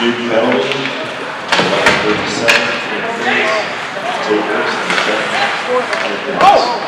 Big Oh! oh!